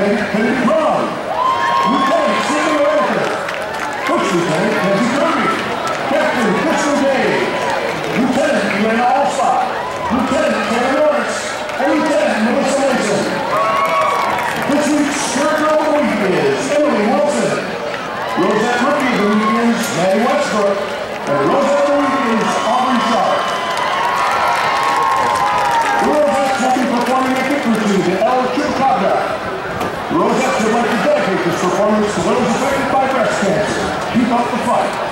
Kennedy Kennedy Brown. Lieutenant Stephen Walker. Lieutenant Nancy Kirby. Captain Christian Gage. Lieutenant Elena Alstott. Lieutenant Kevin Lawrence. And Lieutenant Melissa Mason. This week's Girl of Emily Wilson. Rosette Rookie of the Week Maddie Westbrook. And Rosette of the Week is Aubrey Sharp. Rosettes will be performing a gift routine to El Chupacabra. Rosettes would like to dedicate this performance to those affected by breast cancer. Keep up the fight.